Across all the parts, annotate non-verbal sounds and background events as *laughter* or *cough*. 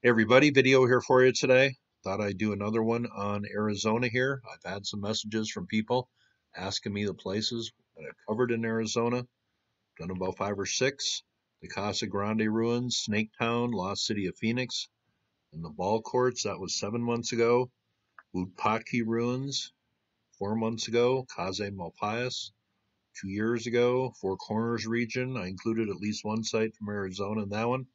Hey everybody, video here for you today. Thought I'd do another one on Arizona here. I've had some messages from people asking me the places that I've covered in Arizona. Done about five or six. The Casa Grande ruins, Snake Town, Lost City of Phoenix, and the ball courts. That was seven months ago. Wupatki ruins, four months ago. Casa Malpais, two years ago. Four Corners region. I included at least one site from Arizona in that one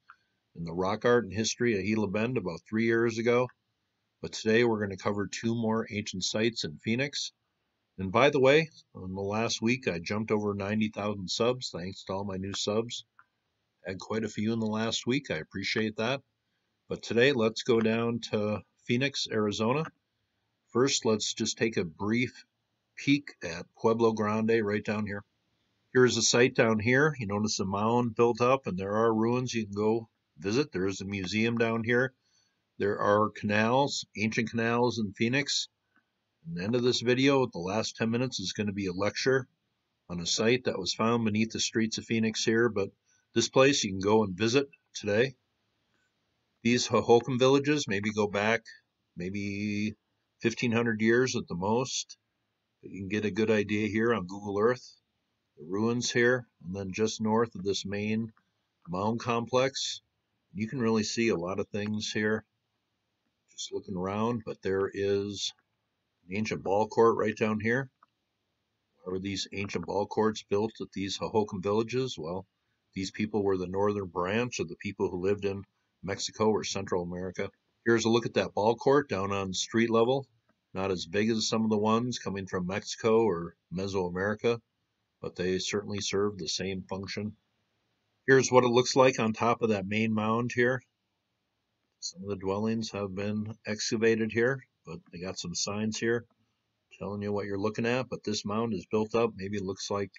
in the rock art and history of Gila Bend about three years ago. But today we're going to cover two more ancient sites in Phoenix. And by the way, in the last week I jumped over 90,000 subs. Thanks to all my new subs. Had quite a few in the last week. I appreciate that. But today let's go down to Phoenix, Arizona. First, let's just take a brief peek at Pueblo Grande right down here. Here's a site down here. You notice a mound built up and there are ruins you can go visit. There is a museum down here. There are canals, ancient canals in Phoenix. And the end of this video, the last 10 minutes, is going to be a lecture on a site that was found beneath the streets of Phoenix here. But this place you can go and visit today. These Hohokam villages maybe go back maybe 1500 years at the most. You can get a good idea here on Google Earth. The ruins here, and then just north of this main mound complex you can really see a lot of things here just looking around, but there is an ancient ball court right down here. Why were these ancient ball courts built at these Hohokam villages? Well, these people were the northern branch of the people who lived in Mexico or Central America. Here's a look at that ball court down on street level. Not as big as some of the ones coming from Mexico or Mesoamerica, but they certainly serve the same function. Here's what it looks like on top of that main mound here. Some of the dwellings have been excavated here, but they got some signs here telling you what you're looking at. But this mound is built up. Maybe it looks like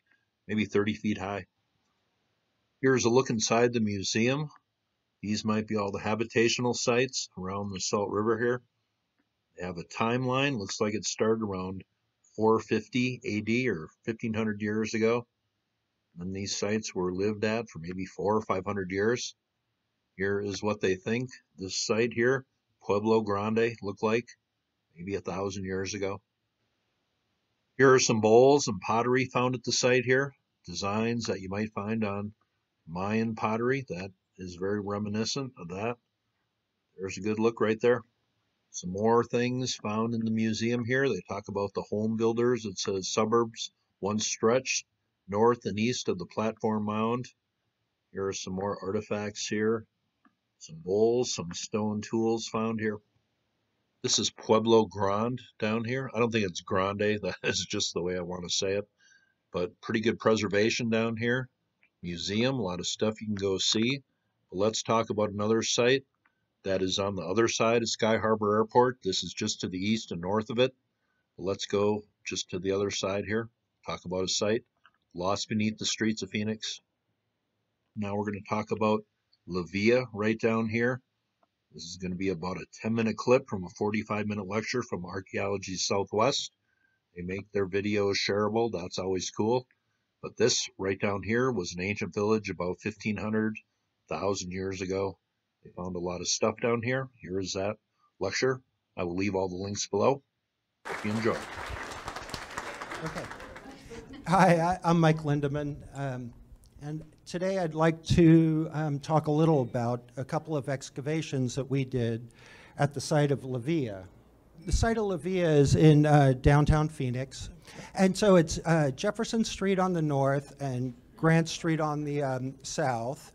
maybe 30 feet high. Here's a look inside the museum. These might be all the habitational sites around the Salt River here. They have a timeline. Looks like it started around 450 AD or 1500 years ago and these sites were lived at for maybe four or five hundred years. Here is what they think this site here, Pueblo Grande, looked like maybe a thousand years ago. Here are some bowls and pottery found at the site here, designs that you might find on Mayan pottery. That is very reminiscent of that. There's a good look right there. Some more things found in the museum here. They talk about the home builders. It says suburbs once stretched north and east of the platform mound. Here are some more artifacts here. Some bowls, some stone tools found here. This is Pueblo Grande down here. I don't think it's Grande. *laughs* That is just the way I want to say it. But pretty good preservation down here. Museum, a lot of stuff you can go see. But let's talk about another site that is on the other side of Sky Harbor Airport. This is just to the east and north of it. Let's go just to the other side here. Talk about a site Lost Beneath the Streets of Phoenix. Now we're going to talk about La Villa right down here. This is going to be about a 10 minute clip from a 45 minute lecture from Archaeology Southwest. They make their videos shareable. That's always cool. But this right down here was an ancient village about 1500, 1000 years ago. They found a lot of stuff down here. Here is that lecture. I will leave all the links below. Hope you enjoy. Okay. Hi, I'm Mike Lindeman, um, and today I'd like to um, talk a little about a couple of excavations that we did at the site of La Villa. The site of La Villa is in uh, downtown Phoenix, and so it's uh, Jefferson Street on the north and Grant Street on the um, south.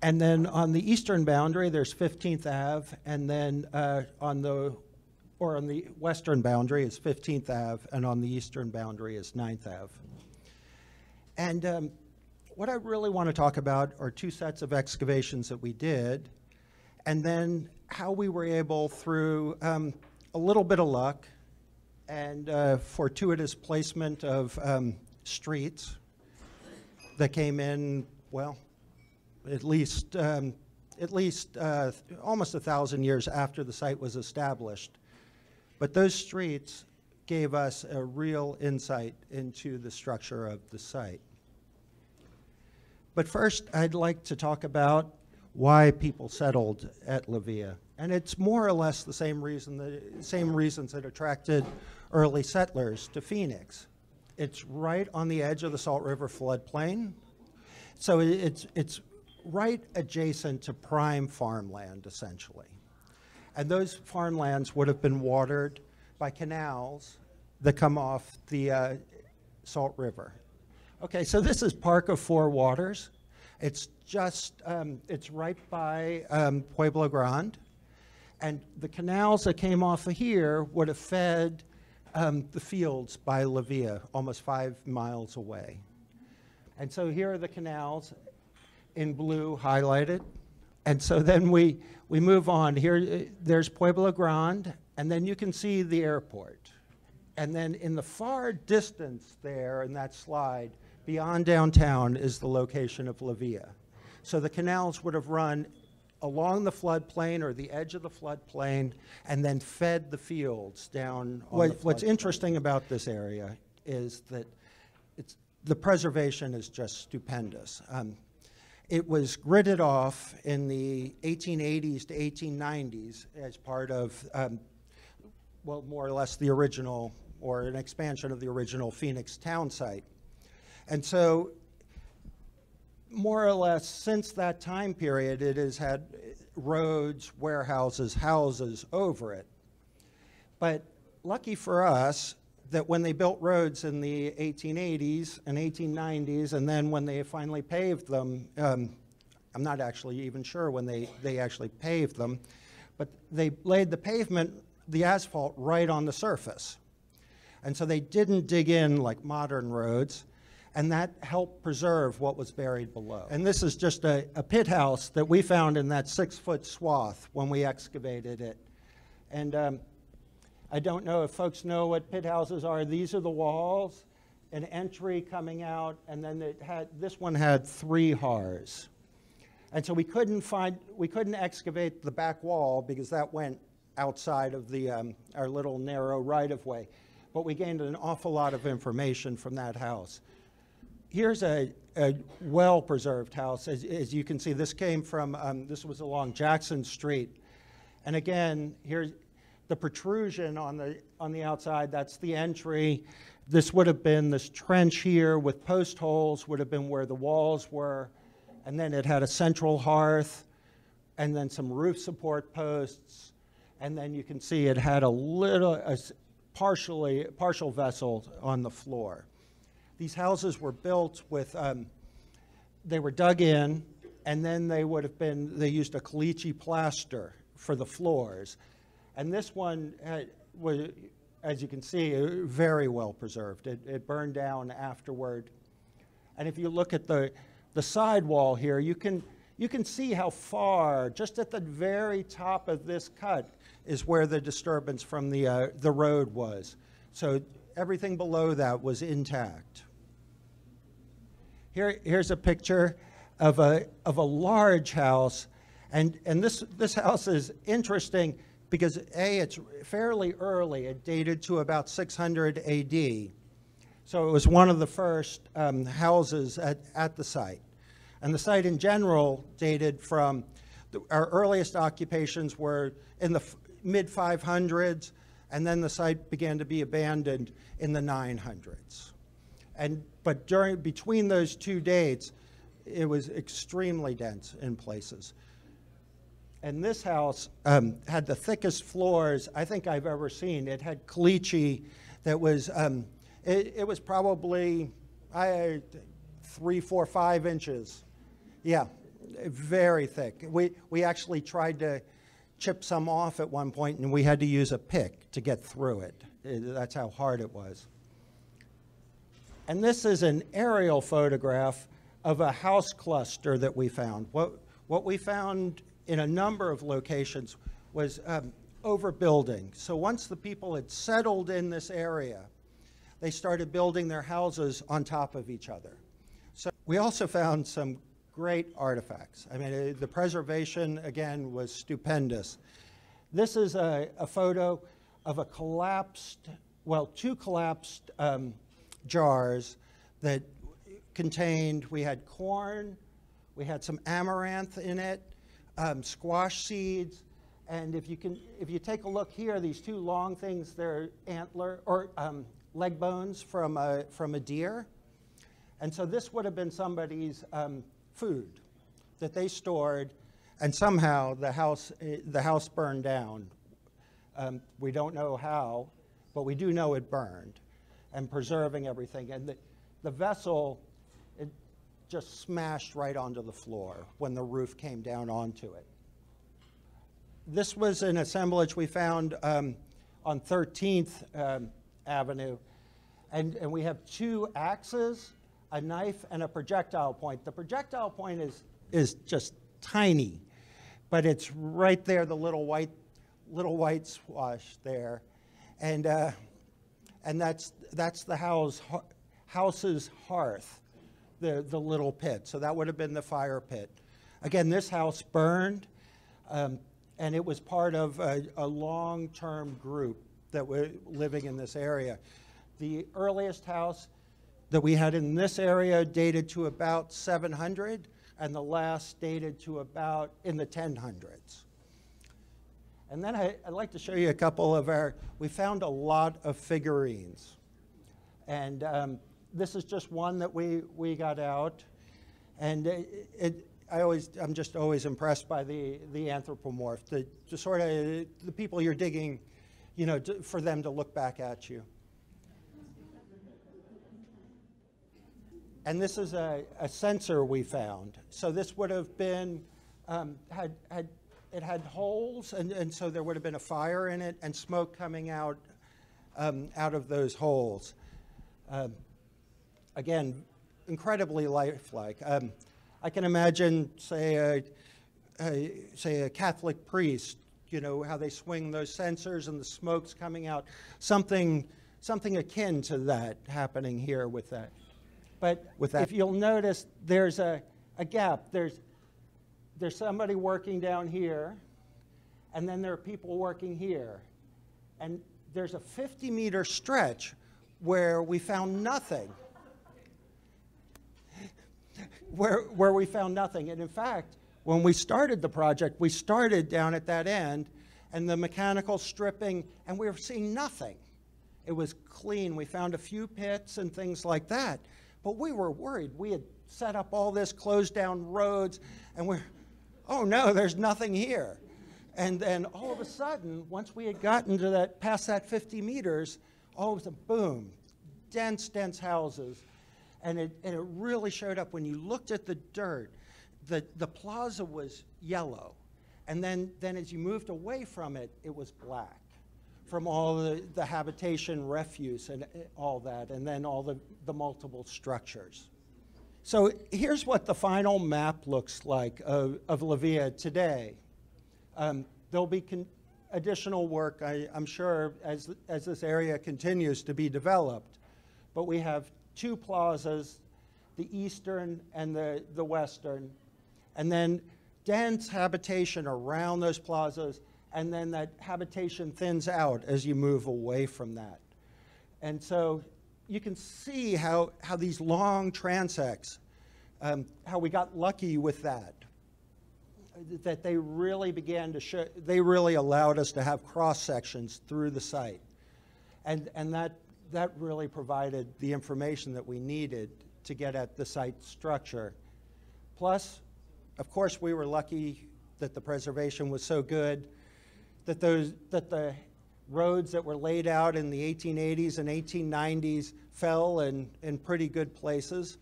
And then on the eastern boundary, there's 15th Ave, and then uh, on the or on the western boundary is 15th Ave, and on the eastern boundary is 9th Ave. And um, what I really want to talk about are two sets of excavations that we did, and then how we were able, through um, a little bit of luck and uh, fortuitous placement of um, streets that came in, well, at least um, at least uh, almost a thousand years after the site was established, but those streets gave us a real insight into the structure of the site. But first, I'd like to talk about why people settled at La Villa. And it's more or less the same reason, the same reasons that attracted early settlers to Phoenix. It's right on the edge of the Salt River floodplain. So it's, it's right adjacent to prime farmland, essentially. And those farmlands would have been watered by canals that come off the uh, Salt River. Okay, so this is Park of Four Waters. It's just, um, it's right by um, Pueblo Grande. And the canals that came off of here would have fed um, the fields by La Villa, almost five miles away. And so here are the canals in blue highlighted. And so then we, we move on. Here, uh, there's Pueblo Grande, and then you can see the airport. And then in the far distance there in that slide, beyond downtown, is the location of La Villa. So the canals would have run along the floodplain or the edge of the floodplain and then fed the fields down on What- the what's interesting about this area is that it's, the preservation is just stupendous. Um, it was gridded off in the 1880s to 1890s as part of, um, well, more or less the original, or an expansion of the original Phoenix town site. And so, more or less, since that time period, it has had roads, warehouses, houses over it. But lucky for us that when they built roads in the 1880s and 1890s, and then when they finally paved them, um, I'm not actually even sure when they, they actually paved them, but they laid the pavement, the asphalt, right on the surface. And so they didn't dig in like modern roads, and that helped preserve what was buried below. And this is just a, a pit house that we found in that six foot swath when we excavated it. And um, I don't know if folks know what pit houses are. These are the walls, an entry coming out, and then it had, this one had three hearths. And so we couldn't find, we couldn't excavate the back wall because that went outside of the, um, our little narrow right-of-way. But we gained an awful lot of information from that house. Here's a, a well-preserved house. As, as you can see, this came from, um, this was along Jackson Street. And again, here's the protrusion on the, on the outside, that's the entry. This would have been this trench here with post holes, would have been where the walls were. And then it had a central hearth, and then some roof support posts. And then you can see it had a little, a partially, partial vessel on the floor. These houses were built with, um, they were dug in, and then they would have been, they used a caliche plaster for the floors. And this one had, was, as you can see, uh, very well preserved. It, it burned down afterward. And if you look at the, the side wall here, you can, you can see how far, just at the very top of this cut, is where the disturbance from the, uh, the road was. So everything below that was intact. Here, here's a picture of a, of a large house. And, and this, this house is interesting because A, it's fairly early. It dated to about 600 AD. So it was one of the first um, houses at, at the site. And the site in general dated from, the, our earliest occupations were in the mid 500s, and then the site began to be abandoned in the 900s. And, but during, between those two dates, it was extremely dense in places. And this house um, had the thickest floors I think I've ever seen. It had caliche that was, um, it, it was probably I, three, four, five inches. Yeah, very thick. We, we actually tried to chip some off at one point, and we had to use a pick to get through it. It- That's how hard it was. And this is an aerial photograph of a house cluster that we found. What, what we found in a number of locations was um, overbuilding. So once the people had settled in this area, they started building their houses on top of each other. So we also found some great artifacts. I mean, uh, the preservation, again, was stupendous. This is a, a photo of a collapsed, well, two collapsed um, jars that contained, we had corn, we had some amaranth in it, um, squash seeds. And if you can, if you take a look here, these two long things, they're antler or um, leg bones from a, from a deer. And so this would have been somebody's um, food that they stored, and somehow the house, eh, the house burned down. Um, we don't know how, but we do know it burned and preserving everything. And the, the vessel, just smashed right onto the floor when the roof came down onto it. This was an assemblage we found um, on 13th um, Avenue. And, and we have two axes, a knife, and a projectile point. The projectile point is, is just tiny, but it's right there, the little white, little white swash there. And, uh, and that's, that's the house, house's hearth, the, the little pit. So that would have been the fire pit. Again, this house burned, um, and it was part of a, a long-term group that were living in this area. The earliest house that we had in this area dated to about 700, and the last dated to about in the 1000s. And then I, would like to show you a couple of our, we found a lot of figurines. And um, this is just one that we, we got out. And it, it, I always, I'm just always impressed by the, the anthropomorph, the, the sort of, the people you're digging, you know, to, for them to look back at you. And this is a, a censer we found. So this would have been, um, had, had it had holes, and, and so there would have been a fire in it and smoke coming out, um, out of those holes. Um, again, incredibly lifelike. Um, I can imagine, say, a, a, say a Catholic priest, you know, how they swing those censers and the smoke's coming out. Something, something akin to that happening here with that. But with that. if you'll notice, there's a, a gap. There's, there's somebody working down here, and then there are people working here. And there's a 50 meter stretch where we found nothing. Where, where we found nothing. And in fact, when we started the project, we started down at that end and the mechanical stripping, and we were seeing nothing. It was clean. We found a few pits and things like that. But we were worried. We had set up all this, closed down roads, and we're, oh no, there's nothing here. And then all of a sudden, once we had gotten to that, past that 50 meters, all of a sudden, boom, dense, dense houses. And it, and it really showed up when you looked at the dirt. The, the plaza was yellow. And then, then as you moved away from it, it was black from all the, the habitation refuse and all that, and then all the, the multiple structures. So here's what the final map looks like of, of La Villa today. Um, there'll be additional work, I, am sure, as, as this area continues to be developed. But we have two plazas, the eastern and the, the western, and then dense habitation around those plazas, and then that habitation thins out as you move away from that. And so you can see how, how these long transects, um, how we got lucky with that. That they really began to show, they really allowed us to have cross sections through the site. And, and that, that really provided the information that we needed to get at the site structure. Plus, of course, we were lucky that the preservation was so good that, those, that the roads that were laid out in the 1880s and 1890s fell in, in pretty good places.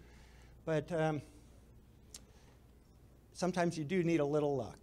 But um, sometimes you do need a little luck.